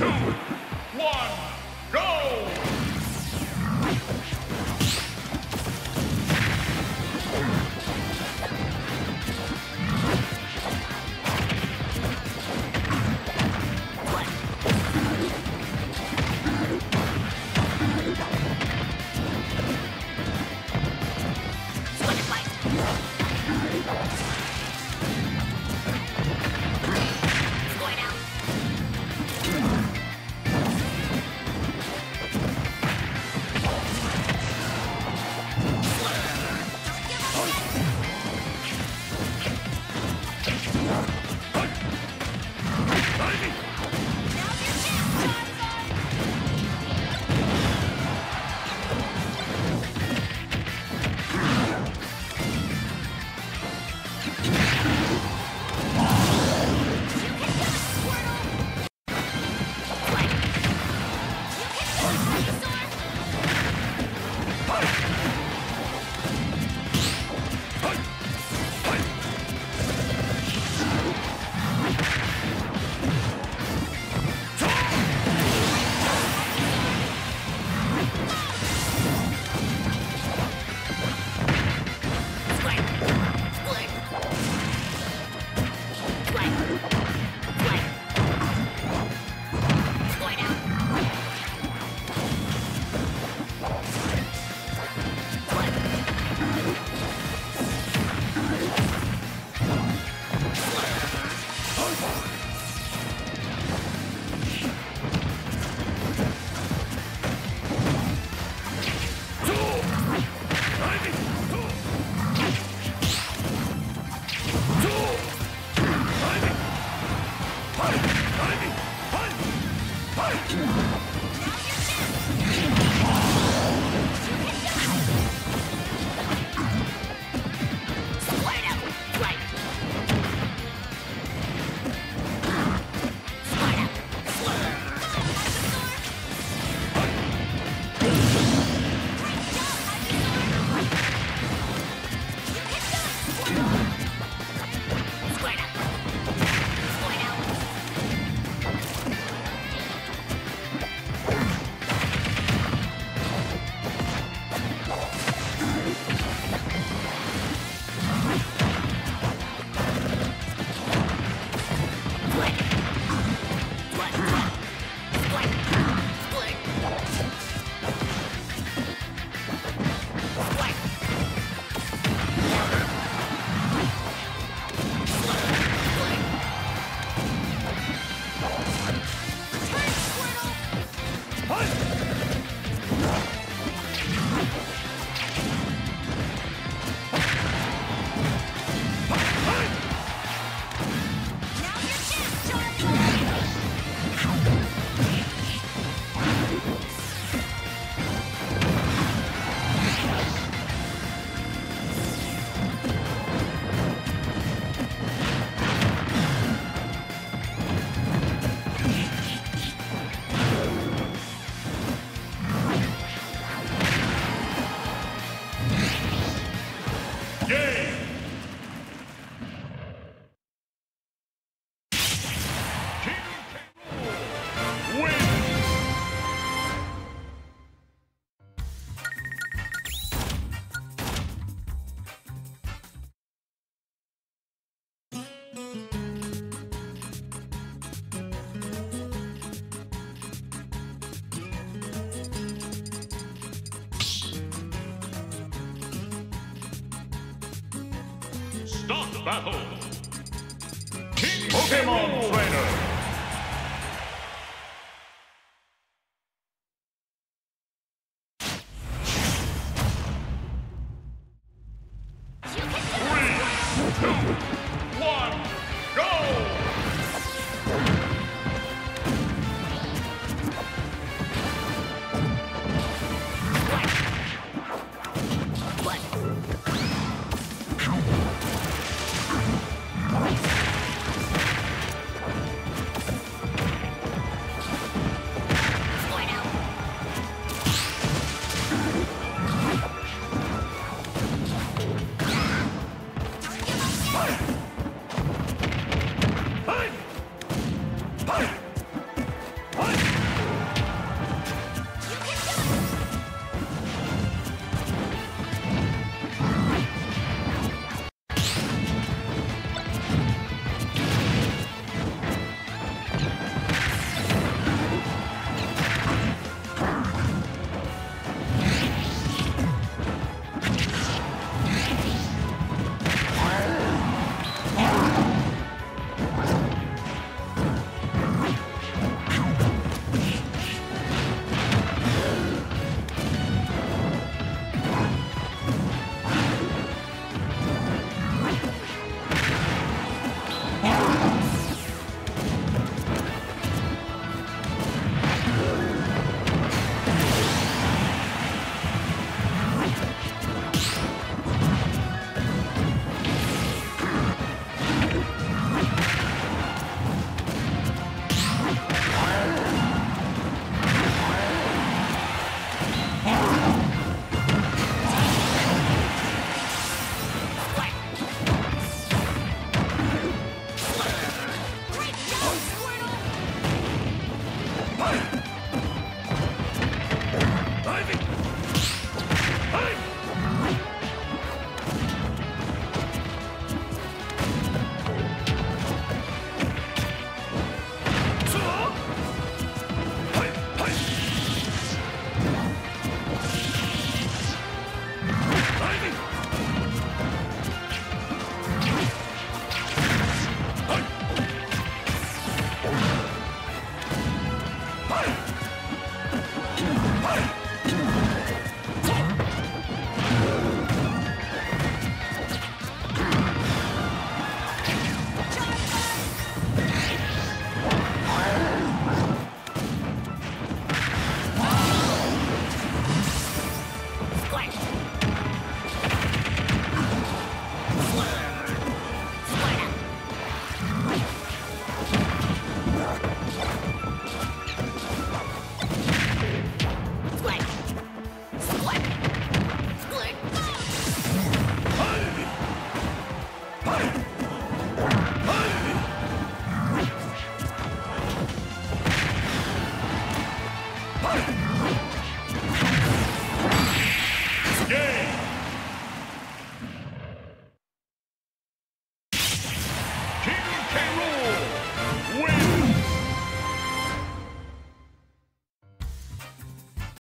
one, go! Right. Game! Start battle! King Pokemon Trainer! Three, two, one,